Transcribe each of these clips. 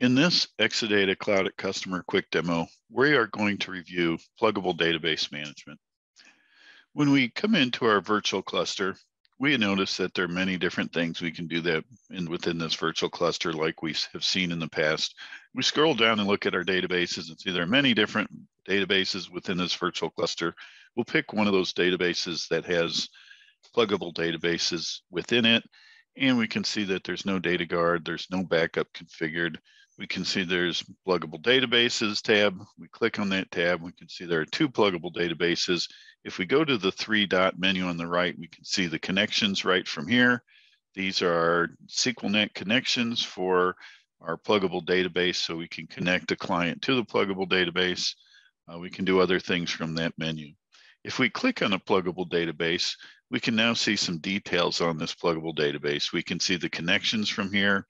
In this Exadata Cloud at Customer quick demo, we are going to review pluggable database management. When we come into our virtual cluster, we notice that there are many different things we can do that in within this virtual cluster like we have seen in the past. We scroll down and look at our databases and see there are many different databases within this virtual cluster. We'll pick one of those databases that has pluggable databases within it and we can see that there's no data guard, there's no backup configured. We can see there's pluggable databases tab. We click on that tab. We can see there are two pluggable databases. If we go to the three dot menu on the right, we can see the connections right from here. These are SQLNet connections for our pluggable database so we can connect a client to the pluggable database. Uh, we can do other things from that menu. If we click on a pluggable database, we can now see some details on this pluggable database. We can see the connections from here.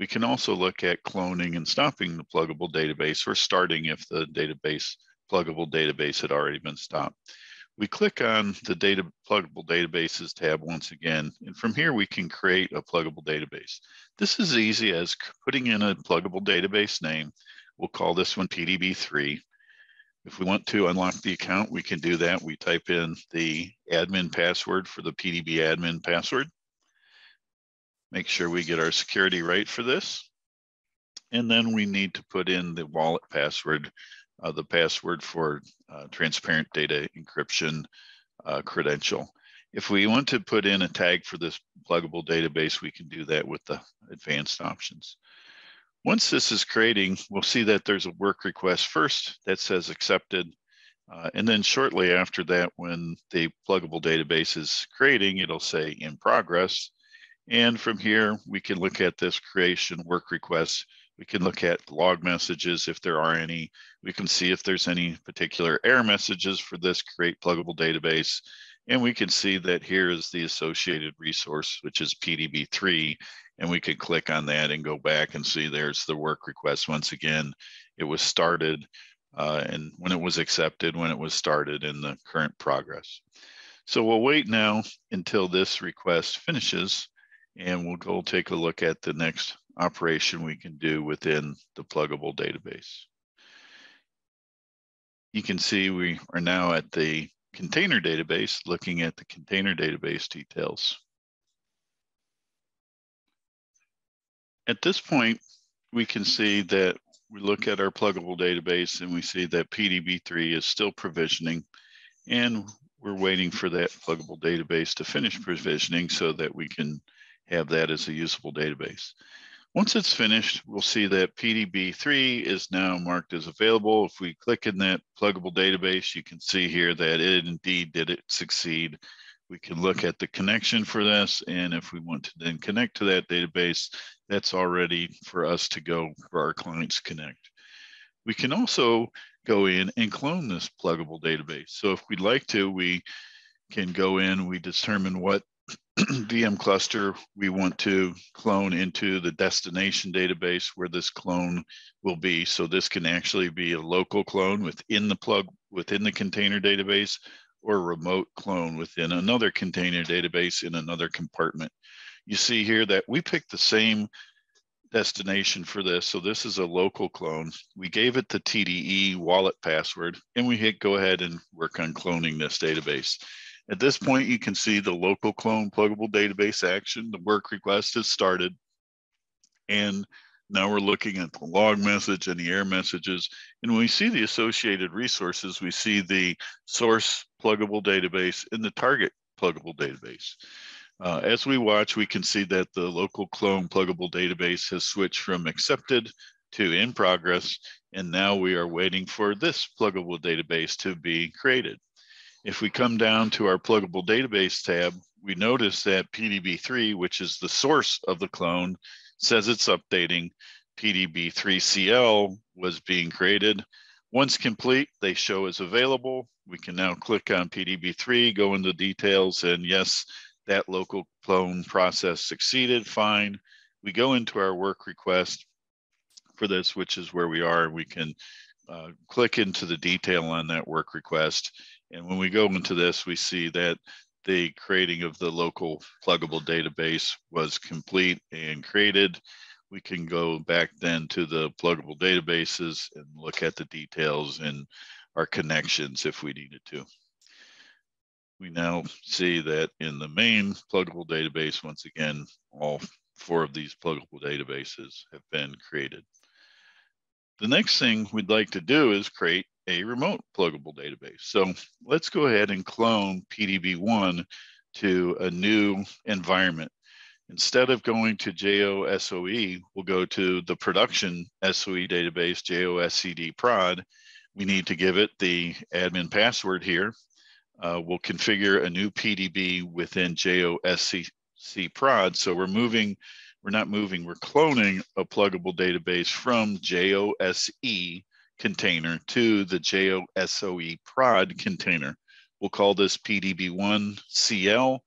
We can also look at cloning and stopping the pluggable database or starting if the database pluggable database had already been stopped. We click on the data pluggable databases tab once again, and from here we can create a pluggable database. This is easy as putting in a pluggable database name. We'll call this one PDB3. If we want to unlock the account, we can do that. We type in the admin password for the PDB admin password. Make sure we get our security right for this. And then we need to put in the wallet password, uh, the password for uh, transparent data encryption uh, credential. If we want to put in a tag for this pluggable database, we can do that with the advanced options. Once this is creating, we'll see that there's a work request first that says accepted. Uh, and then shortly after that, when the pluggable database is creating, it'll say in progress. And from here, we can look at this creation work request. We can look at log messages if there are any. We can see if there's any particular error messages for this create pluggable database. And we can see that here is the associated resource, which is PDB3. And we can click on that and go back and see there's the work request. Once again, it was started uh, and when it was accepted, when it was started in the current progress. So we'll wait now until this request finishes and we'll go take a look at the next operation we can do within the pluggable database. You can see we are now at the container database, looking at the container database details. At this point, we can see that we look at our pluggable database and we see that PDB3 is still provisioning and we're waiting for that pluggable database to finish provisioning so that we can have that as a usable database. Once it's finished, we'll see that PDB3 is now marked as available. If we click in that pluggable database, you can see here that it indeed did it succeed. We can look at the connection for this. And if we want to then connect to that database, that's already for us to go for our clients connect. We can also go in and clone this pluggable database. So if we'd like to, we can go in, we determine what VM cluster we want to clone into the destination database where this clone will be. So this can actually be a local clone within the plug within the container database or a remote clone within another container database in another compartment. You see here that we picked the same destination for this. So this is a local clone. We gave it the TDE wallet password and we hit go ahead and work on cloning this database. At this point, you can see the local clone pluggable database action. The work request has started. And now we're looking at the log message and the error messages. And when we see the associated resources, we see the source pluggable database and the target pluggable database. Uh, as we watch, we can see that the local clone pluggable database has switched from accepted to in progress. And now we are waiting for this pluggable database to be created. If we come down to our pluggable database tab, we notice that PDB3, which is the source of the clone, says it's updating. PDB3CL was being created. Once complete, they show as available. We can now click on PDB3, go into details, and yes, that local clone process succeeded, fine. We go into our work request for this, which is where we are. We can uh, click into the detail on that work request and when we go into this, we see that the creating of the local pluggable database was complete and created. we can go back then to the pluggable databases and look at the details and our connections if we needed to. We now see that in the main pluggable database, once again, all four of these pluggable databases have been created. The next thing we'd like to do is create a remote pluggable database. So let's go ahead and clone PDB1 to a new environment. Instead of going to JOSOE, we'll go to the production SOE database, JOSOE prod. We need to give it the admin password here. Uh, we'll configure a new PDB within JOSOE prod. So we're moving, we're not moving, we're cloning a pluggable database from JOSOE container to the JOSOE prod container. We'll call this PDB1CL.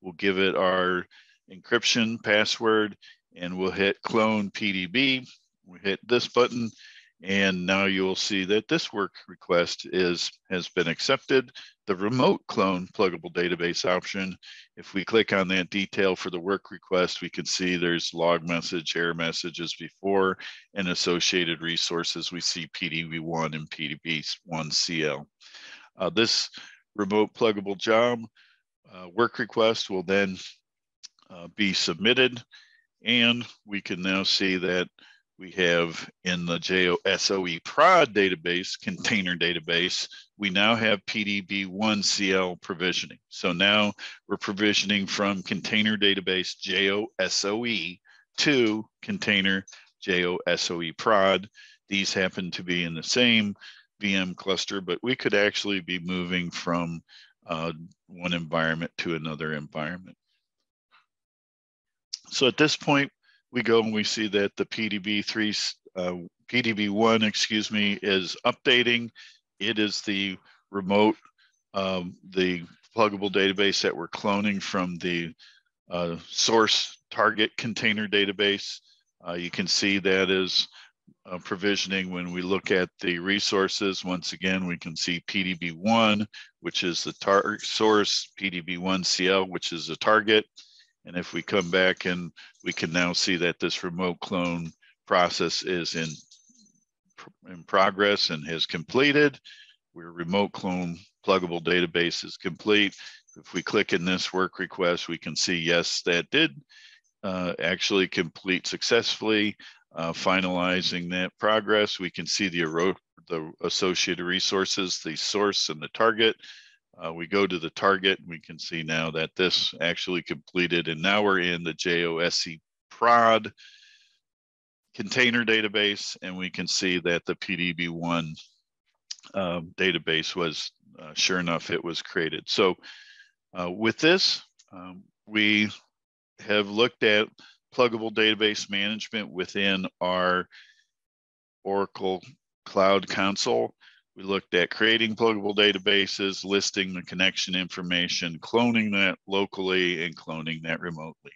We'll give it our encryption password and we'll hit clone PDB. We hit this button and now you'll see that this work request is has been accepted. The remote clone pluggable database option, if we click on that detail for the work request, we can see there's log message, error messages before, and associated resources. We see PDB1 and PDB1CL. Uh, this remote pluggable job uh, work request will then uh, be submitted. And we can now see that we have in the JOSOE prod database, container database, we now have PDB1CL provisioning. So now we're provisioning from container database JOSOE to container JOSOE prod. These happen to be in the same VM cluster, but we could actually be moving from uh, one environment to another environment. So at this point, we go and we see that the PDB3, uh, PDB1, excuse me, is updating. It is the remote, um, the pluggable database that we're cloning from the uh, source target container database. Uh, you can see that is uh, provisioning when we look at the resources. Once again, we can see PDB1, which is the source, PDB1CL, which is the target, and if we come back and we can now see that this remote clone process is in, in progress and has completed. Where remote clone pluggable database is complete. If we click in this work request, we can see, yes, that did uh, actually complete successfully. Uh, finalizing that progress, we can see the, the associated resources, the source and the target. Uh, we go to the target, we can see now that this actually completed, and now we're in the JOSOE prod container database, and we can see that the PDB1 um, database was, uh, sure enough, it was created. So uh, with this, um, we have looked at pluggable database management within our Oracle Cloud Console. We looked at creating pluggable databases, listing the connection information, cloning that locally, and cloning that remotely.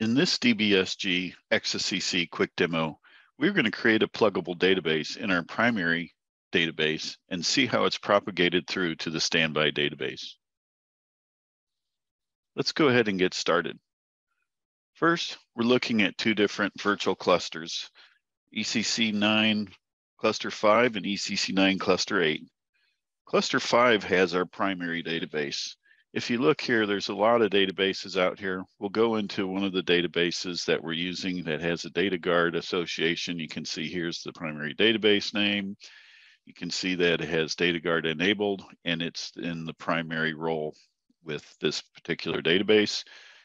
In this DBSG ExaCC quick demo, we're going to create a pluggable database in our primary database and see how it's propagated through to the standby database. Let's go ahead and get started. First, we're looking at two different virtual clusters, ECC 9 Cluster 5 and ECC9 Cluster 8. Cluster 5 has our primary database. If you look here, there's a lot of databases out here. We'll go into one of the databases that we're using that has a data guard association. You can see here's the primary database name. You can see that it has data guard enabled and it's in the primary role with this particular database.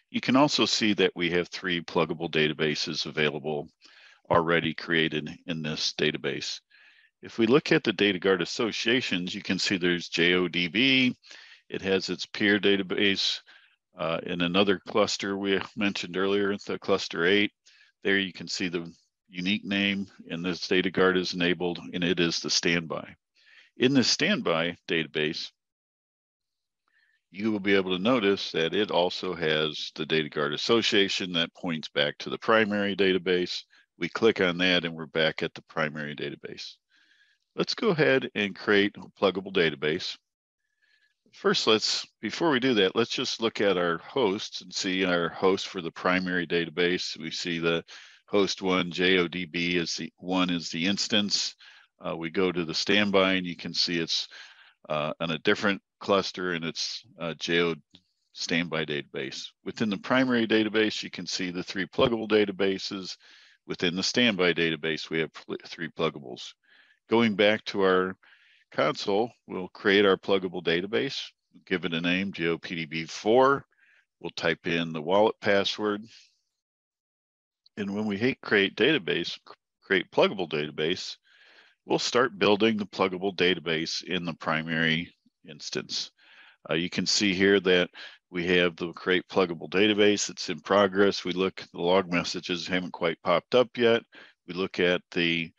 You can also see that we have three pluggable databases available already created in this database. If we look at the data guard associations, you can see there's JODB. It has its peer database uh, in another cluster we mentioned earlier, the cluster eight. There you can see the unique name and this data guard is enabled and it is the standby. In the standby database, you will be able to notice that it also has the data guard association that points back to the primary database we click on that and we're back at the primary database. Let's go ahead and create a pluggable database. First, let's, before we do that, let's just look at our hosts and see our host for the primary database. We see the host one, JODB is the one is the instance. Uh, we go to the standby and you can see it's uh, on a different cluster and it's uh, standby database. Within the primary database, you can see the three pluggable databases. Within the standby database, we have three pluggables. Going back to our console, we'll create our pluggable database, give it a name, JOPDB4. We'll type in the wallet password. And when we hit create database, create pluggable database, we'll start building the pluggable database in the primary instance. Uh, you can see here that we have the create pluggable database. It's in progress. We look, the log messages haven't quite popped up yet. We look at the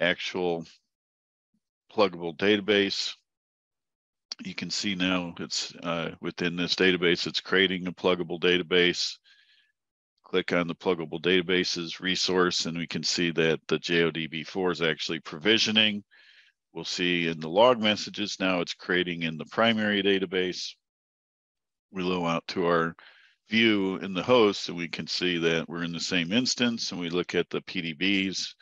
actual pluggable database. You can see now it's uh, within this database, it's creating a pluggable database. Click on the pluggable databases resource and we can see that the JODB4 is actually provisioning. We'll see in the log messages now it's creating in the primary database we go out to our view in the host and we can see that we're in the same instance and we look at the PDBs.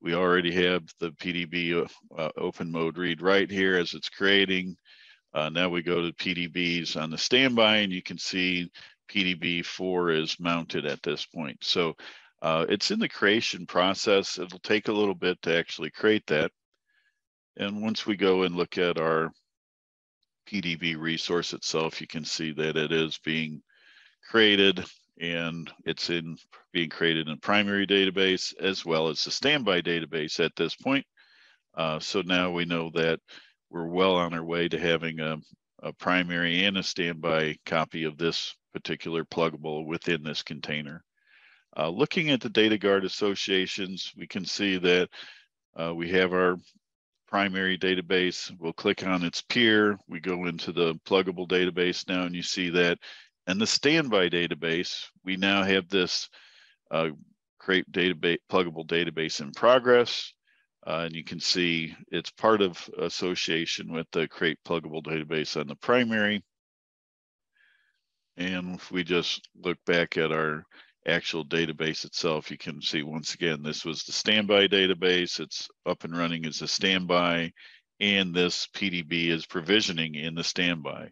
We already have the PDB uh, uh, open mode read write here as it's creating. Uh, now we go to PDBs on the standby and you can see PDB 4 is mounted at this point. So uh, it's in the creation process. It'll take a little bit to actually create that. And once we go and look at our PDB resource itself, you can see that it is being created and it's in being created in primary database as well as the standby database at this point. Uh, so now we know that we're well on our way to having a, a primary and a standby copy of this particular pluggable within this container. Uh, looking at the data guard associations, we can see that uh, we have our primary database. We'll click on its peer. We go into the pluggable database now and you see that. And the standby database, we now have this uh, create database, pluggable database in progress. Uh, and you can see it's part of association with the create pluggable database on the primary. And if we just look back at our actual database itself, you can see once again, this was the standby database. It's up and running as a standby, and this PDB is provisioning in the standby.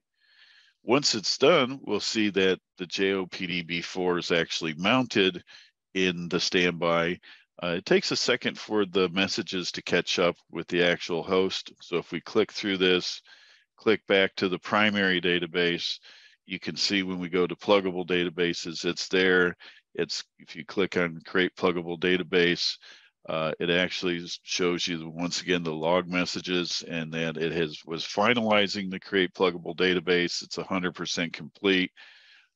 Once it's done, we'll see that the JOPDB4 is actually mounted in the standby. Uh, it takes a second for the messages to catch up with the actual host. So if we click through this, click back to the primary database, you can see when we go to pluggable databases, it's there it's if you click on create pluggable database, uh, it actually shows you once again the log messages and that it has was finalizing the create pluggable database. It's 100% complete.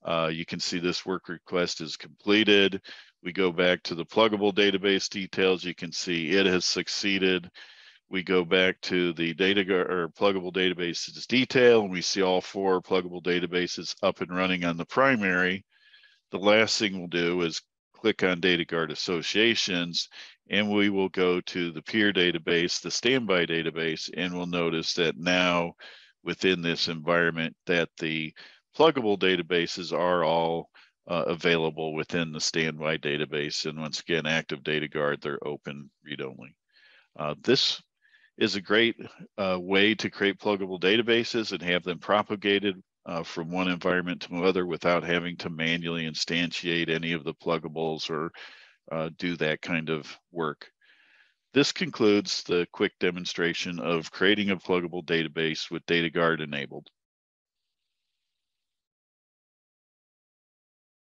Uh, you can see this work request is completed. We go back to the pluggable database details. You can see it has succeeded. We go back to the data or pluggable databases detail and we see all four pluggable databases up and running on the primary the last thing we'll do is click on data guard associations and we will go to the peer database, the standby database, and we'll notice that now within this environment that the pluggable databases are all uh, available within the standby database. And once again, active data guard, they're open read only. Uh, this is a great uh, way to create pluggable databases and have them propagated uh, from one environment to another without having to manually instantiate any of the pluggables or uh, do that kind of work. This concludes the quick demonstration of creating a pluggable database with DataGuard enabled.